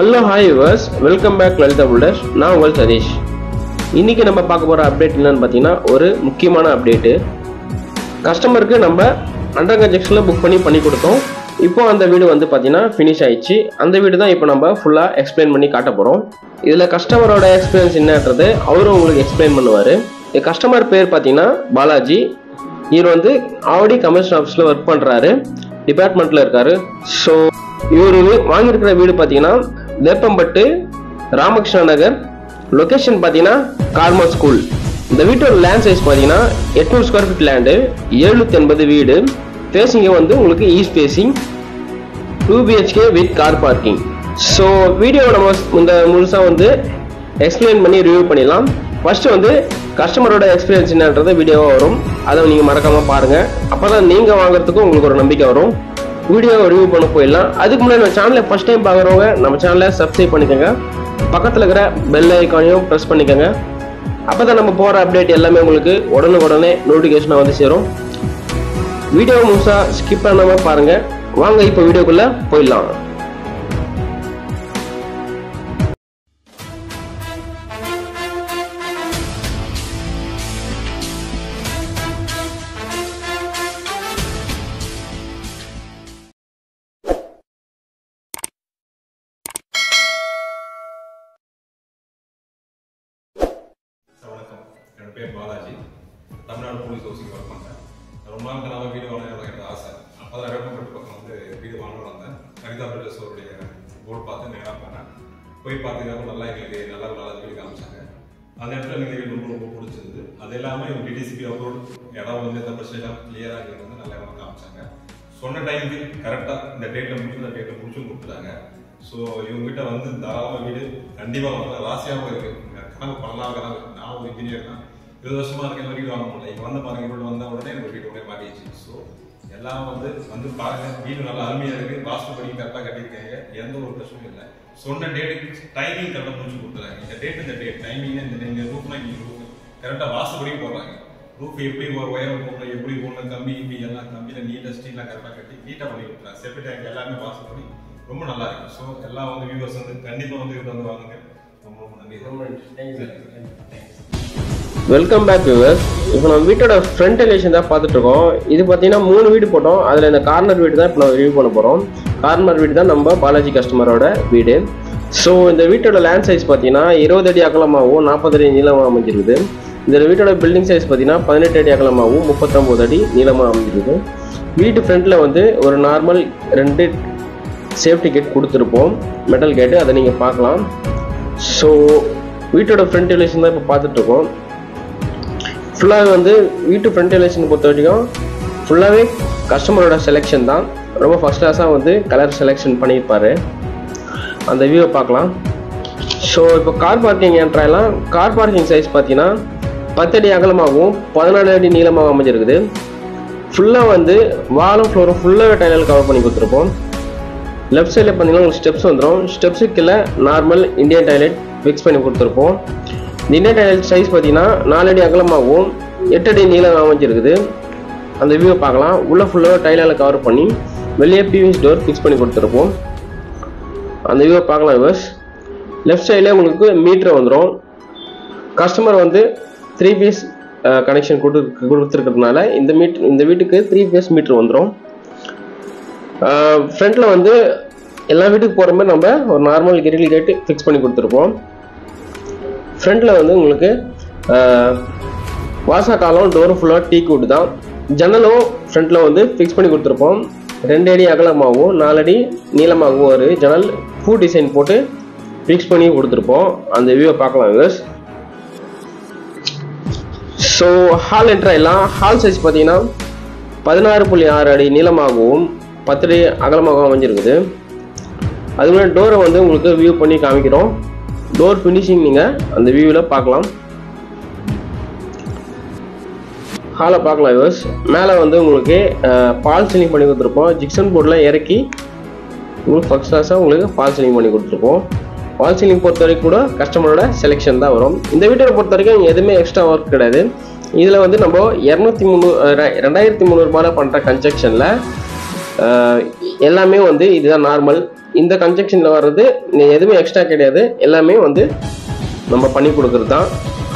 Hello hi verse welcome back Lalitha builders நான் உங்கள் சதீஷ். இன்னைக்கு நம்ம பார்க்க போகிற அப்டேட் என்னன்னு பார்த்தீங்கன்னா ஒரு முக்கியமான அப்டேட்டு கஸ்டமருக்கு நம்ம அண்டர் கன்ஜெக்ஷனில் புக் பண்ணி பண்ணி கொடுத்தோம். இப்போ அந்த வீடு வந்து பார்த்தீங்கன்னா ஃபினிஷ் ஆயிடுச்சு. அந்த வீடு தான் இப்போ நம்ம ஃபுல்லாக எக்ஸ்பிளைன் பண்ணி காட்ட போகிறோம் இதில் கஸ்டமரோட எக்ஸ்பீரியன்ஸ் என்னன்றது அவரும் உங்களுக்கு எக்ஸ்பிளைன் பண்ணுவார். கஸ்டமர் பேர் பார்த்தீங்கன்னா பாலாஜி. இவர் வந்து ஆவடி கமிஷன் ஆஃபீஸில் ஒர்க் பண்ணுறாரு டிபார்ட்மெண்ட்டில் இருக்காரு. ஸோ இவர் வாங்கியிருக்கிற வீடு பார்த்தீங்கன்னா வேப்பம்பட்டு ராமகிருஷ்ணா நகர் லொக்கேஷன் பார்த்தீங்கன்னா கார்மா ஸ்கூல் இந்த வீட்டோட லேண்ட் சைஸ் பார்த்தீங்கன்னா எட்நூறு ஸ்கொயர் ஃபீட் லேண்டு எழுநூற்றி எண்பது வீடு. ஃபேஸிங்கே வந்து உங்களுக்கு east facing two BHK with car parking so video நம்ம இந்த முழுசாக வந்து எக்ஸ்பிளைன் பண்ணி ரிவ்யூ பண்ணிடலாம். ஃபஸ்ட்டு வந்து கஸ்டமரோட எக்ஸ்பீரியன்ஸ் என்னன்றது வீடியோவாக வரும். அதை நீங்கள் மறக்காமல் பாருங்கள் அப்போ தான் நீங்கள் வாங்குறதுக்கும் உங்களுக்கு ஒரு நம்பிக்கை வரும். வீடியோ ரிவ்யூ பண்ண போயிடலாம். அதுக்கு முன்னாடி நம்ம சேனலை ஃபஸ்ட் டைம் பார்க்குறவங்க நம்ம சேனலை சப்ஸ்கிரைப் பண்ணிக்கோங்க. பக்கத்தில் இருக்கிற பெல் ஐக்கானையும் ப்ரெஸ் பண்ணிக்கோங்க. அப்போ தான் நம்ம போகிற அப்டேட் எல்லாமே உங்களுக்கு உடனுக்குடனே நோட்டிஃபிகேஷனாக வந்து சேரும். வீடியோ முழுசாக ஸ்கிப் பண்ணாமல் பாருங்கள் வாங்க இப்போ வீடியோக்குள்ளே போயிடலாம். பேர் Balaji. Tamil Nadu police housing work பண்ணேன். ரொம்ப நாள் கனவு வீடு வாங்கணும் எனக்கு ஆசை. அப்போ தான் வேப்பம்பட்டு பக்கம் வந்து வீடு வாங்கணும் வந்தேன். கவிதா பில்டர்ஸ் அவருடைய போர்டு பார்த்து நேராக போனேன். போய் பார்த்தீங்கன்னா நல்லா எங்களுக்கு நல்லா நல்லா வீடு காமிச்சாங்க. அந்த இடத்துல எனக்கு வீடு ரொம்ப ரொம்ப பிடிச்சிருந்தது. அது இல்லாமல் டிடிசிபி அப்ரோட் இடம் வந்து எந்த பிரச்சனையும் கிளியராக இருக்கிறது வந்து நல்லா இடம் காமிச்சாங்க. சொன்ன டைமுக்கு கரெக்டாக இந்த டேட்டில் முடிச்சு இந்த டேட்டில் முடிச்சும் கொடுத்துட்டாங்க. ஸோ இவங்ககிட்ட வந்து தாராளமாக வீடு கண்டிப்பாக வந்து ராசியாகவும் இருக்குது கனவு பண்ணலாம் கனவு. நான் ஒரு இன்ஜினியர் தான். இருபது வருஷமா இருக்க வீடு வாங்க முடியல இங்கே வந்து பாருங்க வீடு வந்த உடனே எனக்கு வீடு உடனே மாறிடுச்சு ஸோ எல்லாம் வந்து வந்து பாருங்க வீடு நல்லா அருமையா இருக்கு. வாஸ்து படி கரெக்டாக கட்டியிருக்காங்க. எந்த ஒரு பிரச்சனையும் இல்லை. சொன்ன டேட்டுக்கு டைமிங் கரெக்டாக முடிச்சு கொடுத்துறாங்க. இந்த டேட் இந்த டேட் டைமிங் இந்த இந்த ரூப்னா இங்கே ரூப் கரெக்டாக வாஸ்து படி போடுறாங்க. ரூப் எப்படி ஒரு உயரம் போடணும் எப்படி போடணும் கம்பி கிம்பி எல்லாம் கம்பியில் நீட்டாக ஸ்டீலாம் கரெக்டாக கட்டி நீட்டாக பண்ணி கொடுத்துறாங்க. செப்பி டேங்க் எல்லாமே வாஸ்து படி ரொம்ப நல்லா இருக்கு. ஸோ எல்லாம் வந்து வியூவர்ஸ் வந்து கண்டிப்பாக வந்து இது வந்து வாங்குங்க. ரொம்ப ரொம்ப நன்றி. வெல்கம் பேக் வியூவர்ஸ் இப்போ நம்ம வீட்டோட ஃப்ரண்ட் எலிவேஷன் தான் பார்த்துட்டு இருக்கோம் இது பார்த்தீங்கன்னா மூணு வீடு போட்டோம். அதில் இந்த கார்னர் வீடு தான் இப்போ நம்ம ரிவ்யூ பண்ண போகிறோம் கார்னர் வீடு தான் நம்ம பாலாஜி கஸ்டமரோட வீடு. ஸோ இந்த வீட்டோட லேண்ட் சைஸ் பார்த்தீங்கன்னா இருபது அடி அகலமாகவும் நாற்பது அடி நீளமாக அமைஞ்சிருக்குது. இந்த வீட்டோட பில்டிங் சைஸ் பார்த்தீங்கன்னா பதினெட்டு அடி அகலமாகவும் முப்பத்தொம்போது அடி நீளமாக அமைஞ்சிருக்குது. வீட்டு ஃப்ரண்ட்டில் வந்து ஒரு நார்மல் ரெண்டு சேஃப்டி கேட் கொடுத்துருப்போம். மெட்டல் கேட்டு அதை நீங்கள் பார்க்கலாம். ஸோ வீட்டோட ஃப்ரண்ட் எலிவேஷன் தான் இப்போ பார்த்துட்ருக்கோம். ஃபுல்லாக வந்து வீட்டு ஃப்ரண்ட் பொறுத்த வரைக்கும் ஃபுல்லாகவே கஸ்டமரோட செலெக்ஷன் தான். ரொம்ப ஃபஸ்ட் கிளாஸாக வந்து கலர் செலெக்ஷன் பண்ணியிருப்பார். அந்த வியூவை பார்க்கலாம். ஸோ இப்போ கார் பார்க்கிங் என்ட்ராயெல்லாம் கார் பார்க்கிங் சைஸ் பார்த்தீங்கன்னா பத்தடி அகலமாகவும் பதினாலு அடி நீளமாகவும் அமைஞ்சிருக்குது. ஃபுல்லாக வந்து வாலும் ஃப்ளோரும் ஃபுல்லாகவே டைலர் கவர் பண்ணி கொடுத்துருப்போம். லெஃப்ட் சைடில் பார்த்தீங்கன்னா உங்களுக்கு ஸ்டெப்ஸ் வந்துடும் ஸ்டெப்ஸுக்கு நார்மல் இந்தியன் டாய்லெட் ஃபிக்ஸ் பண்ணி கொடுத்துருப்போம். இந்த சைஸ் பார்த்தீங்கன்னா நாலடி அகலமாகவும் எட்டடி நீளம் அமைஞ்சிருக்குது. அந்த வியூவை பார்க்கலாம். உள்ள ஃபுல்லாக டைலால் கவர் பண்ணி வெளியே பிவிஎஸ் டோர் ஃபிக்ஸ் பண்ணி கொடுத்துருப்போம். அந்த வியூவை பார்க்கலாம் விவர்ஸ் லெஃப்ட் சைடில் உங்களுக்கு மீட்டர் வந்துடும் கஸ்டமர் வந்து த்ரீ பீஸ் கனெக்ஷன் கொடு கொடுத்துருக்கிறதுனால இந்த மீட்டர் இந்த வீட்டுக்கு த்ரீ பீஸ் மீட்டர் வந்துடும் ஃப்ரண்ட்டில் வந்து எல்லா வீட்டுக்கு போகிற மாதிரி நம்ம ஒரு நார்மல் கிரில் கேட்டு ஃபிக்ஸ் பண்ணி கொடுத்துருப்போம். ஃப்ரண்ட்டில் வந்து உங்களுக்கு வாசா காலம் டோரும் ஃபுல்லாக டீ கூட்டு தான். ஜன்னலும் ஃப்ரண்ட்டில் வந்து ஃபிக்ஸ் பண்ணி கொடுத்துருப்போம். ரெண்டு அடி அகலமாகவும் நாலடி நீளமாகவும் ஒரு ஜன்னல் பூ டிசைன் போட்டு ஃபிக்ஸ் பண்ணி கொடுத்துருப்போம். அந்த வியூவை பார்க்கலாம் வியூஸ் ஸோ ஹால் என்ட்ரா எல்லாம் ஹால் சைஸ் பார்த்தீங்கன்னா பதினாறு புள்ளி ஆறு அடி நீளமாகவும் பத்து அடி அகலமாகவும் அமைஞ்சிருக்குது. அதுமாதிரி டோரை வந்து உங்களுக்கு வியூ பண்ணி காமிக்கிறோம். டோர் ஃபினிஷிங் நீங்கள் அந்த வியூவில் பார்க்கலாம். ஹாலை பார்க்கலாம் யூஸ் மேலே வந்து உங்களுக்கு பால் சீலிங் பண்ணி கொடுத்துருப்போம். ஜிக்சன் போர்டில் இறக்கி உங்களுக்கு ஃபர்ஸ்ட் கிளாஸாக உங்களுக்கு பால் சீலிங் பண்ணி கொடுத்துருப்போம். பால் சீலிங் பொறுத்த வரைக்கும் கூட கஸ்டமரோட செலெக்ஷன் தான் வரும். இந்த வீட்டை பொறுத்த வரைக்கும் எதுவுமே எக்ஸ்ட்ரா ஒர்க் கிடையாது. இதில் வந்து நம்ம இரநூத்தி முந்நூறு ரெண்டாயிரத்தி முந்நூறுபாயில் பண்ணுற கன்ஸ்ட்ரக்ஷனில் எல்லாமே வந்து இதுதான் நார்மல் இந்த கன்ஜெக்ஷனில் வர்றது நீ எதுவுமே எக்ஸ்ட்ரா கிடையாது. எல்லாமே வந்து நம்ம பண்ணி கொடுக்குறது தான்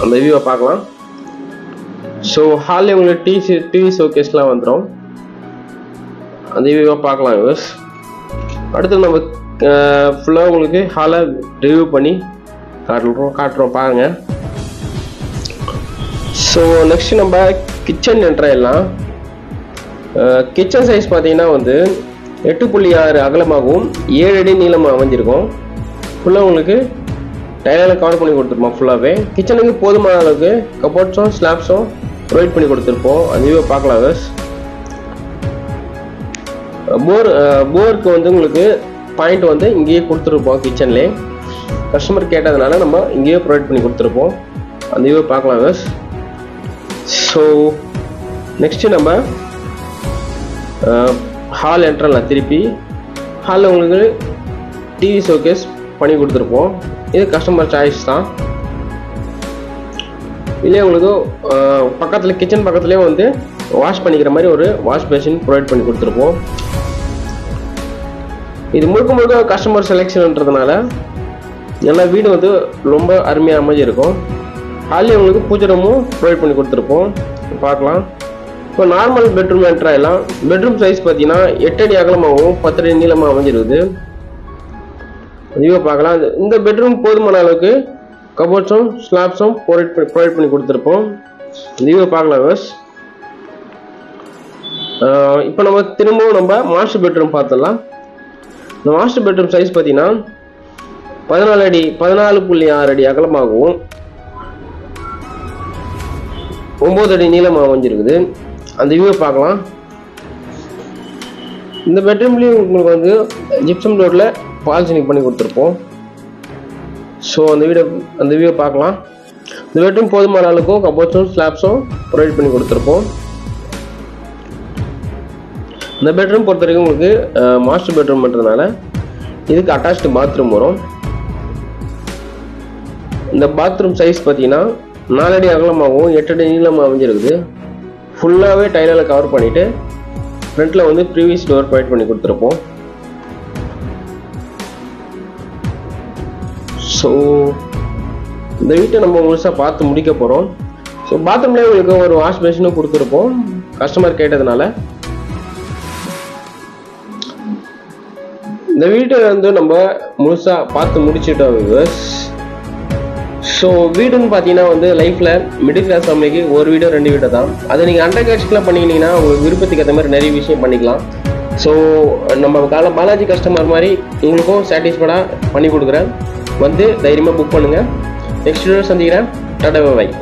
அந்த வியூவை பார்க்கலாம். ஸோ ஹாலில் உங்களுக்கு டிவி டிவி ஷோகேஸ்லாம் வந்துடும் அந்த வியூவை பார்க்கலாம் யூஸ் அடுத்து நம்ம ஃபுல்லாக உங்களுக்கு ஹாலை ரிவ்யூ பண்ணி காட்டுறோம் காட்டுறோம் பாருங்கள் ஸோ நெக்ஸ்ட் நம்ம கிச்சன் எல்லாம். கிச்சன் சைஸ் பார்த்தீங்கன்னா வந்து எட்டு புள்ளி ஆறு அகலமாகவும் ஏழு அடி நீளமாக அமைஞ்சிருக்கும். ஃபுல்லாக உங்களுக்கு டைலால் கவர் பண்ணி கொடுத்துருப்போம் ஃபுல்லாகவே கிச்சனுக்கு போதுமான அளவுக்கு கபோர்ட்ஸும் ஸ்லாப்ஸும் ப்ரொவைட் பண்ணி கொடுத்துருப்போம். அதுவே பார்க்கலாம் விஸ் போர் போருக்கு வந்து உங்களுக்கு பாயிண்ட் வந்து இங்கேயே கொடுத்துருப்போம் கிச்சன்லேயே கஸ்டமர் கேட்டதுனால நம்ம இங்கேயே ப்ரொவைட் பண்ணி கொடுத்துருப்போம். அந்த வியூவை பார்க்கலாம் விஸ் ஸோ நெக்ஸ்ட்டு நம்ம ஹால் என்ட்ரலாம் திருப்பி ஹாலில் உங்களுக்கு டிவி ஷோகேஸ் பண்ணி கொடுத்துருப்போம். இது கஸ்டமர் சாய்ஸ் தான். இல்லையே உங்களுக்கு பக்கத்தில் கிச்சன் பக்கத்துலேயே வந்து வாஷ் பண்ணிக்கிற மாதிரி ஒரு வாஷ் பேஷின் ப்ரொவைட் பண்ணி கொடுத்துருப்போம். இது முழுக்க முழுக்க கஸ்டமர் செலெக்ஷன்ன்றதுனால எல்லா வீடு வந்து ரொம்ப அருமையாக அமைஞ்சிருக்கும். ஹாலே உங்களுக்கு பூஜை ரூமும் ப்ரொவைட் பண்ணி கொடுத்துருப்போம். பார்க்கலாம். இப்போ நார்மல் பெட்ரூம் எல்லாம் பெட்ரூம் சைஸ் பார்த்தீங்கன்னா எட்டு அடி அகலமாகவும் பத்து அடி நீளமாக அமைஞ்சிருக்குது. அதிகமாக பார்க்கலாம். இந்த பெட்ரூம் போதுமான அளவுக்கு கபோர்ட்ஸும் ஸ்லாப்ஸும் ப்ரொவைட் பண்ணி ப்ரொவைட் பண்ணி கொடுத்துருப்போம். அதிகமாக பார்க்கலாம் பஸ் இப்போ நம்ம திரும்பவும் நம்ம மாஸ்டர் பெட்ரூம் பார்த்துடலாம். இந்த மாஸ்டர் பெட்ரூம் சைஸ் பார்த்தீங்கன்னா பதினாலு அடி பதினாலு புள்ளி ஆறு அடி அகலமாகவும் ஒம்பது அடி நீளமாக அமைஞ்சிருக்குது. அந்த வியூவை பார்க்கலாம். இந்த பெட்ரூம்லேயும் உங்களுக்கு வந்து ஜிப்சம் ரோட்டில் பால்சனிங் பண்ணி கொடுத்துருப்போம். ஸோ அந்த வீடை அந்த வியூவை பார்க்கலாம். இந்த பெட்ரூம் போதுமான அளவுக்கும் கபோர்ட்ஸும் ஸ்லாப்ஸும் ப்ரொவைட் பண்ணி கொடுத்துருப்போம். இந்த பெட்ரூம் பொறுத்த வரைக்கும் உங்களுக்கு மாஸ்டர் பெட்ரூம் பண்ணுறதுனால இதுக்கு அட்டாச்டு பாத்ரூம் வரும். இந்த பாத்ரூம் சைஸ் பார்த்தீங்கன்னா நாலடி அகலமாகவும் எட்டடி நீளமாக அமைஞ்சிருக்குது ஃபுல்லாகவே டைலால் கவர் பண்ணிவிட்டு ஃப்ரண்ட்டில் வந்து ப்ரீவியஸ் டோர் ப்ரொவைட் பண்ணி கொடுத்துருப்போம். ஸோ இந்த வீட்டை நம்ம முழுசாக பார்த்து முடிக்க போகிறோம் ஸோ பாத்ரூம்லேயே உங்களுக்கு ஒரு வாஷ் மிஷினும் கொடுத்துருப்போம். கஸ்டமர் கேட்டதுனால. இந்த வீட்டை வந்து நம்ம முழுசாக பார்த்து முடிச்சிட்டோம் வியூவர்ஸ் ஸோ வீடுன்னு பார்த்தீங்கன்னா வந்து லைஃப்பில் மிடில் கிளாஸ் ஃபேமிலிக்கு ஒரு வீடோ ரெண்டு வீடோ தான். அதை நீங்கள் அண்டர் கேட்ச்லாம் பண்ணிக்கிட்டீங்கன்னா உங்கள் விருப்பத்துக்கு ஏற்ற மாதிரி நிறைய விஷயம் பண்ணிக்கலாம். ஸோ நம்ம கால பாலாஜி கஸ்டமர் மாதிரி உங்களுக்கும் சாட்டிஸ்ஃபைடாக பண்ணி கொடுக்குறேன். வந்து தைரியமாக புக் பண்ணுங்கள் நெக்ஸ்ட் வீடியோ சந்திக்கிறேன். டாடா பாய்